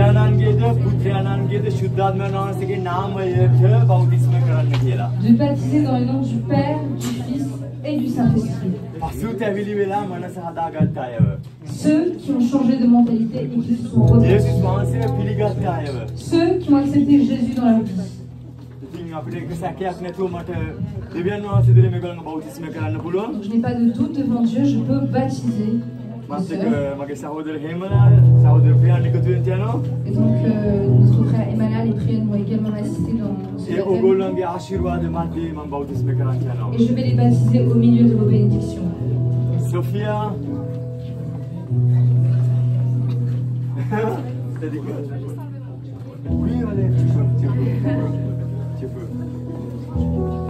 De baptiser dans le nom du Père, du Fils et du Saint-Esprit. Ceux qui ont changé de mentalité et qui sont Ceux qui ont accepté Jésus dans la vie. je n'ai pas de doute devant Dieu, je peux baptiser et donc euh, notre frère Emmanuel et également assisté dans. Et Et je vais les baptiser au milieu de vos bénédictions. Sophia. Oui, allez, tu peux, peux.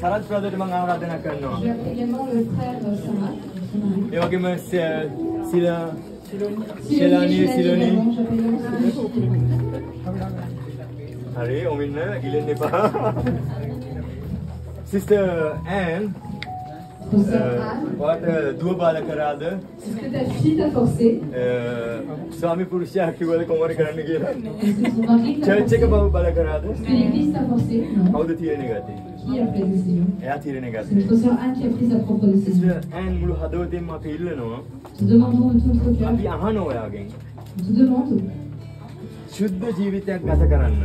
Sarath ප්‍රදේට මම ආරාධනා කරනවා. ඒ වගේම සිලා සිලානි සිලෝනි හරි ඔමින්න ගිලෙන්න එපා. Sister Anne වාට දුව බාල කරාද ස්වාමි පුරුෂයා කිව්වද කොමර කරන්න කියලා චර්ච් එක බව බල කරාද කවුද තීරණය ගත්තේ එයා තීරණය ගත්තේ ඇන් මුළු හදවතින්ම අපි ඉල්ලනවා අපි අහනවා ඔයාගෙන් සුද්ධ ජීවිතයක් ගත කරන්න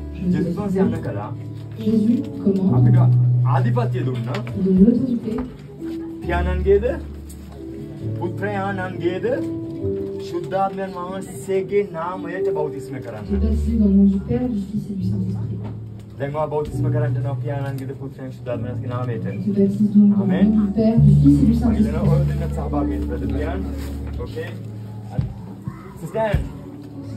Jesu'dan kadar Afrika ఆధిపత్యదున్న ధ్యానానికేద පුත්‍රයාණන්ගේද ශුද්ධාත්මයන් වහන්සේගේ නාමයට බෞතිස්ම කරන්න. දැන් මා බෞතිස්ම කරන්න යනවා පියාණන්ගේද පුත්‍රයන් ශුද්ධාත්මයන්ගේ නාමයට. ආමෙන්. මම දෙනවා ඔය දෙන්න සහභාගී වෙන්න. ඔකේ. Stand.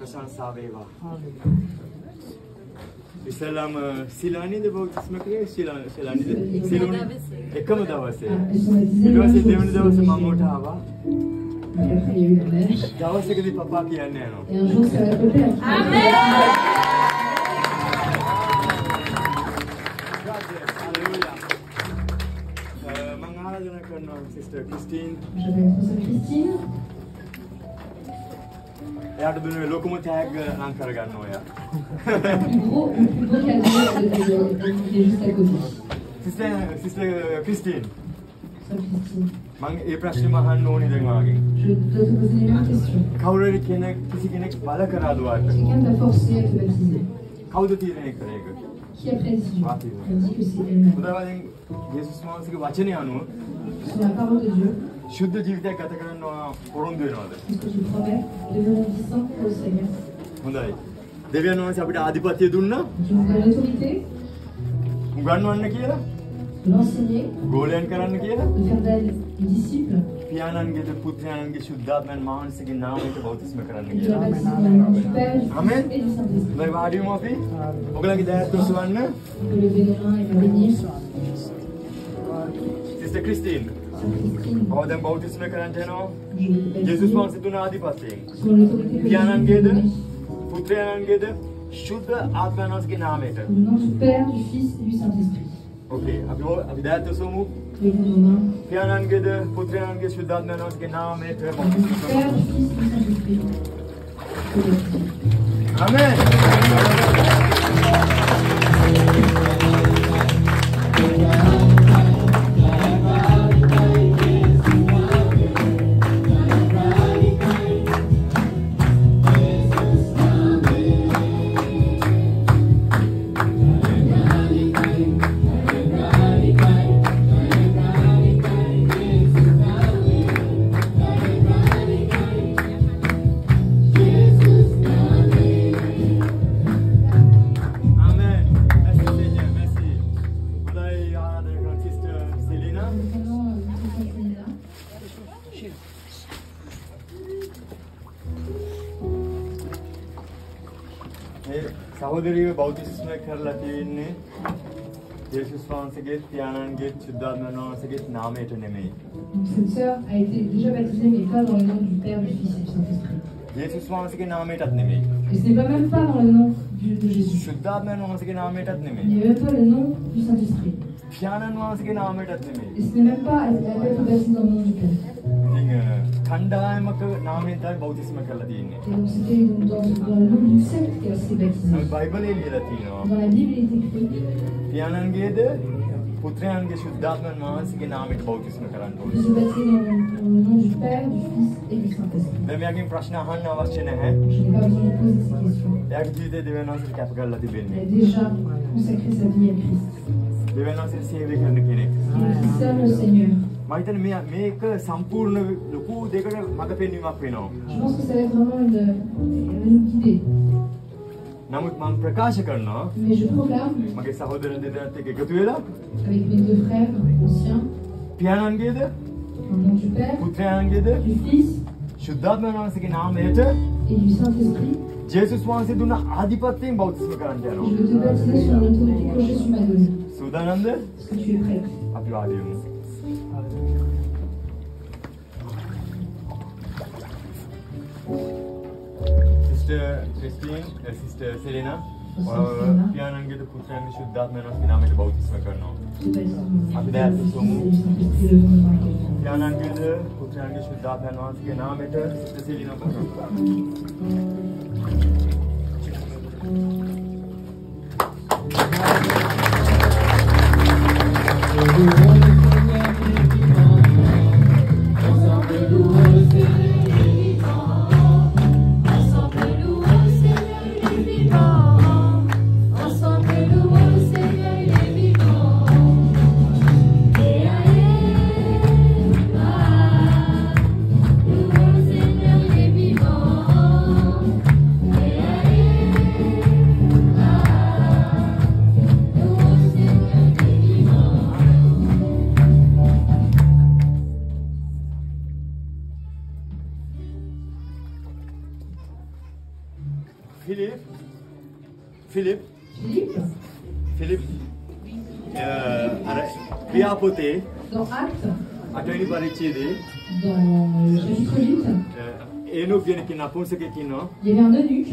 ප්‍රශංසා වේවා. ඉස්සෙල්ලාම සිලානිද බෞද්ධස්ම කරේ සිලා සිලානිද සිලුණ එකම දවසේ. ඊට පස්සේ දෙවෙනි දවසේ මම උට ආවා. දවසකදී පපා කියන්නේ යනවා. ආමේන්. ආරාධනා කරනවා සිස්ටර් ක්‍රිස්ටින්. එයාට දුන්නේ ලොකුම ටැග් නම් කරගන්න ඔයා. Sister sister Christine. මම ඒ ප්‍රශ්නේ මහන්න ඕනේ දැන් වාගෙන්. කවුරුරි කෙනෙක් කිසි කෙනෙක් බල කරාද වාට? කවුද තීරණය කරේ ඒක? වාතිය. බුදුවදෙන් යේසුස් වහන්සේගේ වචනේ අනුව ශුද්ධ ජීවිතයක් ගත කරන්න පොරොන්දු වෙනවද? හොඳයි. දෙවියන් වහන්සේ අපිට ආධිපත්‍ය දුන්නා. උගන්වන්න කියලා. ගෝලයන් කරන්න කියලා. පියාණන්ගේ පුත්‍රයන්ගේ ශුද්ධාත්මයන් මහන්සේගේ නාමයට බෞතිස්ම කරන්න කියලා. ආමෙන්. මේ වාඩිවම අපි ඔයගලගේ දයත් උසවන්න. Sister Christine Oradan bautism ekranten o. Jesus Mahsedun adi passe. Piyanan gede, putrayanan gede, शुद्ध आत्मा उसके नाम है सर ओके अभी वो अभी दैट तो सोमु प्यानन के पुत्रन के शुद्ध आत्मा उसके नाम है sir amen Cette sœur a été déjà baptisée, mais pas dans le nom du Père, du Fils et du Saint-Esprit. Et ce n'est pas même pas dans le nom de Jésus. Il n'y a même pas le nom du Saint-Esprit. Et ce n'est même pas baptisé dans le nom du Père. කණ්ඩායමක නාමයෙන් තමයි බෞද්ධිස්ම කරලා තියෙන්නේ. බයිබලේ ලියලා තියෙනවා. පියාණන්ගේද පුත්‍රයන්ගේ ශුද්ධාත්මන් වහන්සේගේ නාමයට බෞද්ධිස්ම කරන්න ඕනේ. මම යාගෙන් ප්‍රශ්න අහන්න අවශ්‍ය නැහැ. යාගේ ජීවිතේ දෙවෙනාසර කැප කරලා තිබෙන්නේ. දෙවෙනාසර සේවය කරන කෙනෙක්. මම හිතන්නේ මේක සම්පූර්ණ ලොකු දෙකට මඟ පෙන්වීමක් වෙනවා. නමුත් මම ප්‍රකාශ කරනවා මගේ සහෝදර දෙදෙනාත් එක්ක එකතු වෙලා පියාණන්ගේද පුත්‍රයන්ගේද ශුද්ධාත්ම වහන්සේගේ නාමයට ජේසුස් වහන්සේ දුන්න ආධිපත්‍යයෙන් බෞද්ධ කරන්න යනවා. සූදානම්ද? අපි වාඩි වෙමු. සිස්ටර් ක්‍රිස්ටියන් සිස්ටර් සෙලෙනා පියාණන්ගේ පුත්‍රයන් ශුද්ධාත්මයනස් විනාමයට බෞතිස්ම කරනවා. අපි දැන් සොමු පියාණන්ගේ පුත්‍රයන්ගේ ශුද්ධාත්මයන් වහන්සේගේ නාමයට සිත සෙලිනා කරනවා. Philippe. Philippe. Philippe. Philippe. Euh, Priapoté. Dans Acte. Atani Barichidi. Dans le chapitre 8. Euh, et nous viennent qui n'a pas ce qu'il y a. Il y avait un eunuque.